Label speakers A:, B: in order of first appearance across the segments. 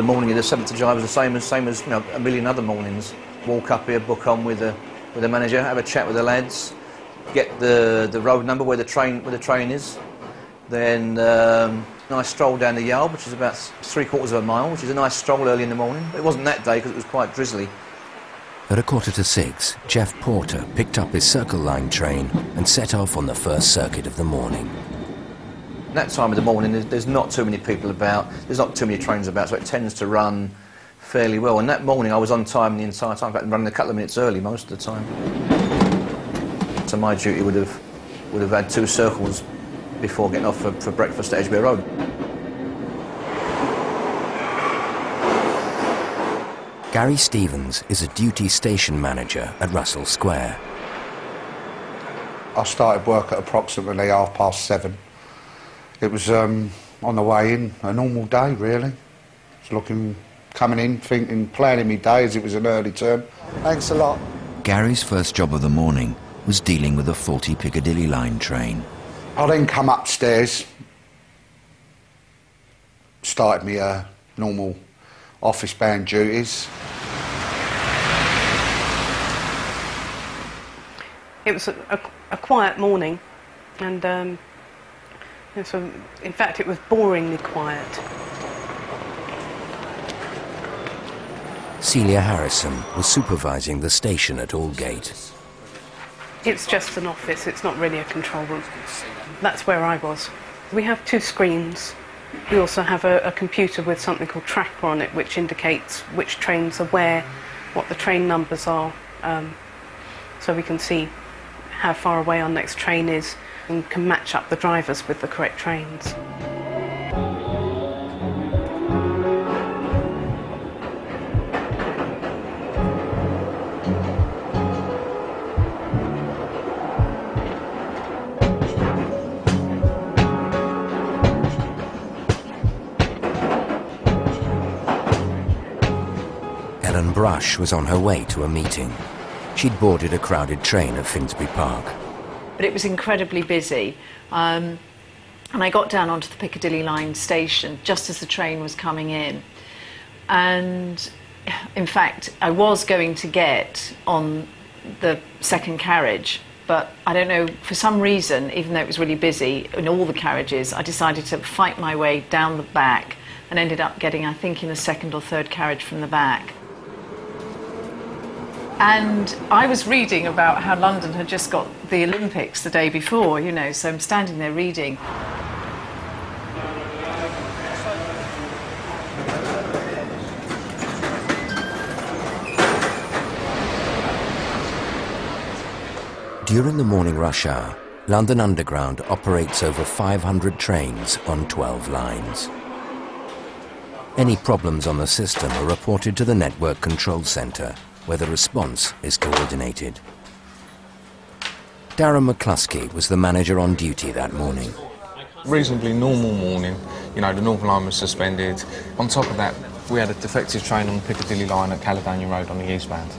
A: the morning of the 7th of July was the same as same as you know, a million other mornings. Walk up here, book on with the with the manager, have a chat with the lads, get the the road number where the train where the train is. Then um, nice stroll down the yard, which is about three quarters of a mile, which is a nice stroll early in the morning. It wasn't that day because it was quite drizzly.
B: At a quarter to six, Jeff Porter picked up his Circle Line train and set off on the first circuit of the morning.
A: That time of the morning, there's, there's not too many people about, there's not too many trains about, so it tends to run fairly well. And that morning, I was on time the entire time, in fact, running a couple of minutes early most of the time. So my duty would have, would have had two circles before getting off for, for breakfast at Edgware Road.
B: Gary Stevens is a duty station manager at Russell Square.
C: I started work at approximately half past seven. It was um, on the way in, a normal day really. Just looking, coming in, thinking, planning my day as it was an early term. Thanks a lot.
B: Gary's first job of the morning was dealing with a faulty Piccadilly line train.
C: I then come upstairs, started my uh, normal office band duties.
D: It was a, a, a quiet morning, and um, and so, in fact, it was boringly quiet.
B: Celia Harrison was supervising the station at Aldgate.
D: It's just an office, it's not really a control room. That's where I was. We have two screens. We also have a, a computer with something called tracker on it, which indicates which trains are where, what the train numbers are, um, so we can see how far away our next train is and can match up the drivers with the correct trains.
B: Ellen Brush was on her way to a meeting. She'd boarded a crowded train at Finsbury Park.
E: But it was incredibly busy. Um, and I got down onto the Piccadilly line station just as the train was coming in. And in fact, I was going to get on the second carriage, but I don't know, for some reason, even though it was really busy in all the carriages, I decided to fight my way down the back and ended up getting, I think, in the second or third carriage from the back. And I was reading about how London had just got the Olympics the day before, you know, so I'm standing there reading.
B: During the morning rush hour, London Underground operates over 500 trains on 12 lines. Any problems on the system are reported to the Network Control Centre, where the response is coordinated. Darren McCluskey was the manager on duty that morning.
F: Reasonably normal morning, you know, the Northern Line was suspended. On top of that, we had a defective train on the Piccadilly line at Caledonia Road on the eastbound.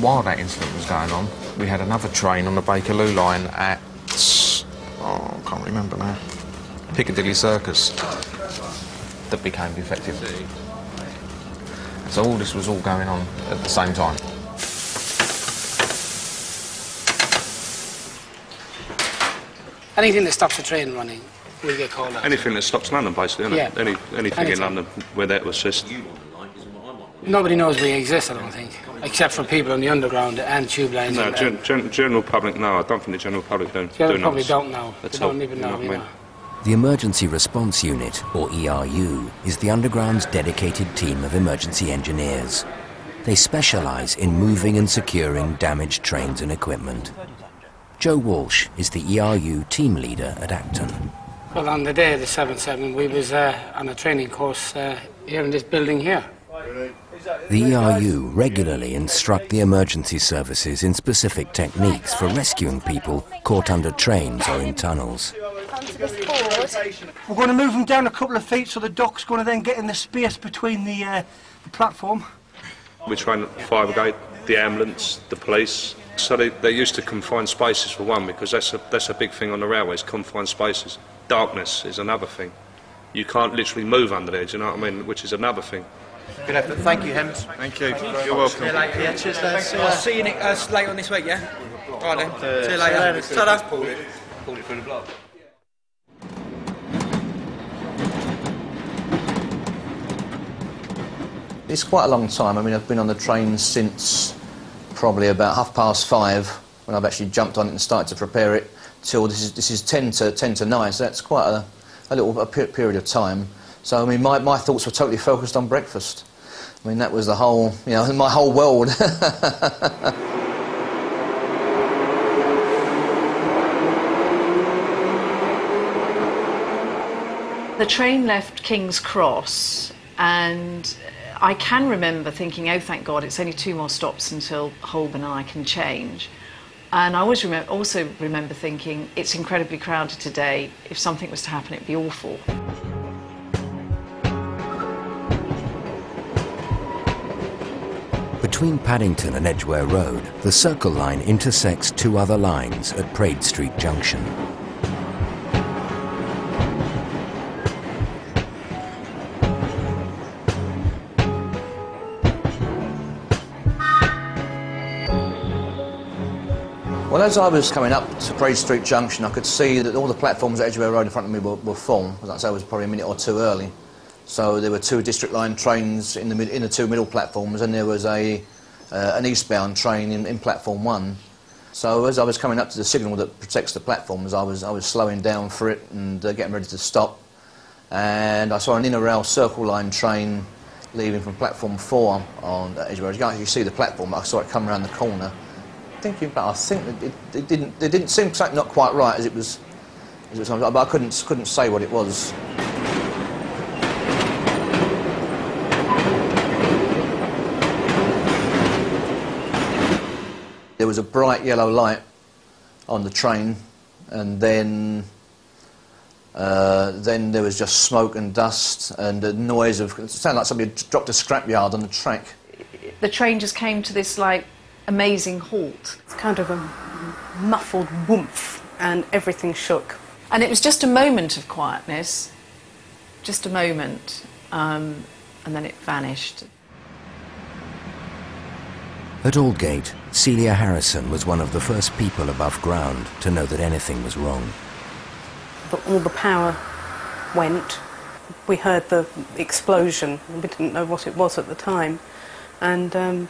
F: While that incident was going on, we had another train on the Bakerloo line at, oh, I can't remember now, Piccadilly Circus that became defective. So all this was all going on at the same time.
G: Anything that stops a train running we get called out.
H: Anything that stops London, basically, isn't
G: Yeah.
H: it? Any, anything in London where that was just.
G: Nobody knows we exist, I don't think, except for people on the underground and tube lines.
H: No, gen, gen, general public, no, I don't think the general public do.
G: General
H: do
G: probably
H: know.
G: don't know. They don't
H: all,
G: even
H: you
G: know,
H: what I
G: you know.
B: The Emergency Response Unit, or ERU, is the Underground's dedicated team of emergency engineers. They specialise in moving and securing damaged trains and equipment. Joe Walsh is the ERU team leader at Acton.
G: Well, on the day of the 7-7, we was uh, on a training course uh, here in this building here.
B: The ERU regularly instruct the emergency services in specific techniques for rescuing people caught under trains or in tunnels.
I: We're going to move them down a couple of feet so the dock's going to then get in the space between the, uh, the platform.
H: We train the fire brigade, the ambulance, the police. So they, they're used to confined spaces for one, because that's a, that's a big thing on the railways, confined spaces. Darkness is another thing. You can't literally move under there, do you know what I mean? Which is another thing.
A: Good effort. Thank you, Hems.
J: Thank you. You're welcome.
K: See Yeah, cheers, lads. I'll see you next, uh, later on this week, yeah? All right then. see you later. Ta-da.
A: Pulled it, pulled it through the block. It's quite a long time. I mean, I've been on the train since probably about half past five when I've actually jumped on it and started to prepare it till this is, this is 10 to 10 to 9, so that's quite a, a little a pe- period of time. So, I mean, my, my thoughts were totally focused on breakfast. I mean, that was the whole, you know, my whole world.
E: The train left King's Cross, and I can remember thinking, oh, thank God, it's only two more stops until Holborn and I can change. And I always remember, also remember thinking, it's incredibly crowded today. If something was to happen, it'd be awful.
B: Between Paddington and Edgware Road, the Circle Line intersects two other lines at Praed Street Junction.
A: Well, as I was coming up to Praed Street Junction, I could see that all the platforms at Edgware Road in front of me were, were full. As I was probably a minute or two early. So there were two District Line trains in the, in the two middle platforms, and there was a, uh, an eastbound train in, in platform one. So as I was coming up to the signal that protects the platforms, I was, I was slowing down for it and uh, getting ready to stop. And I saw an inner rail Circle Line train leaving from platform four on Edgware Road. You can't actually see the platform, but I saw it come around the corner thinking back, I think it, it, didn't. It didn't seem something not quite right as it was. As it was but I couldn't couldn't say what it was. There was a bright yellow light on the train, and then uh, then there was just smoke and dust and a noise of. It sounded like somebody dropped a scrapyard on the track.
E: The train just came to this like amazing halt.
D: It's kind of a muffled whoomph, and everything shook.
E: And it was just a moment of quietness, just a moment, um, and then it vanished.
B: At Aldgate, Celia Harrison was one of the first people above ground to know that anything was wrong.
D: But all the power went. We heard the explosion. We didn't know what it was at the time. And um,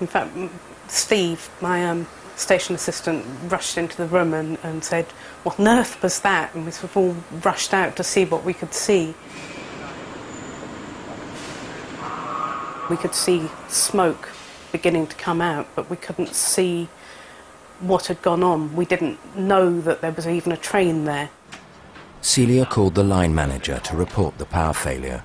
D: in fact, m- Steve, my um, station assistant, rushed into the room and, and said, What on earth was that? And we sort of all rushed out to see what we could see. We could see smoke beginning to come out, but we couldn't see what had gone on. We didn't know that there was even a train there.
B: Celia called the line manager to report the power failure.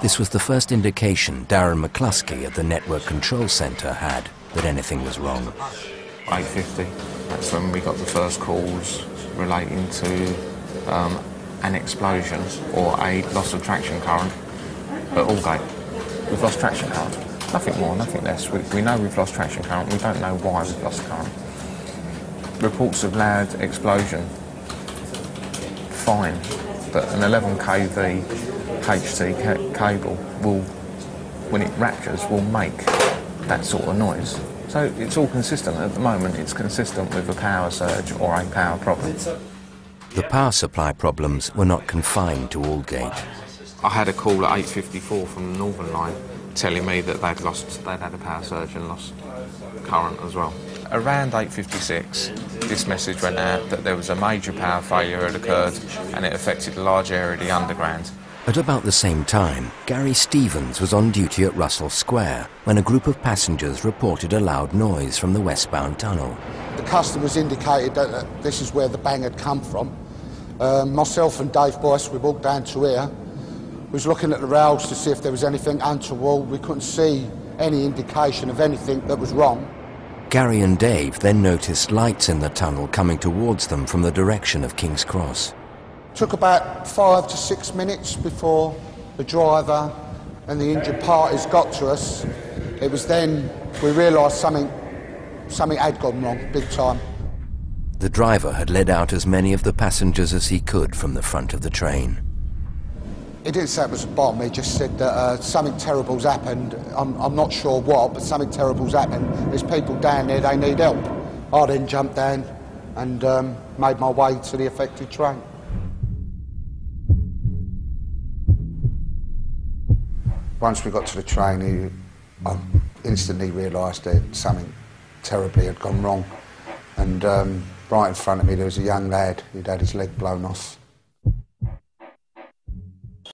B: This was the first indication Darren McCluskey at the Network Control Centre had that anything was wrong.
F: 8.50, that's when we got the first calls relating to um, an explosion or a loss of traction current at Aldgate. We've lost traction current. Nothing more, nothing less. We, we know we've lost traction current. We don't know why we've lost current. Reports of loud explosion, fine, but an 11 kV HT cable will, when it ruptures, will make that sort of noise. So it's all consistent at the moment. It's consistent with a power surge or a power problem.
B: The power supply problems were not confined to Aldgate.
F: I had a call at 8.54 from the Northern Line telling me that they'd lost, they'd had a power surge and lost current as well. Around 8.56, this message went out that there was a major power failure had occurred and it affected a large area of the underground.
B: At about the same time, Gary Stevens was on duty at Russell Square when a group of passengers reported a loud noise from the westbound tunnel.
C: The customers indicated that this is where the bang had come from. Um, myself and Dave Boyce, we walked down to here. We was looking at the rails to see if there was anything untoward. We couldn't see any indication of anything that was wrong.
B: Gary and Dave then noticed lights in the tunnel coming towards them from the direction of King's Cross.
C: Took about five to six minutes before the driver and the injured parties got to us. It was then we realised something, something had gone wrong, big time.
B: The driver had led out as many of the passengers as he could from the front of the train.
C: He didn't say it was a bomb, he just said that uh, something terrible's happened. I'm, I'm not sure what, but something terrible's happened. There's people down there, they need help. I then jumped down and um, made my way to the affected train. Once we got to the train, he, I instantly realised that something terribly had gone wrong. And um, right in front of me, there was a young lad who'd had his leg blown off.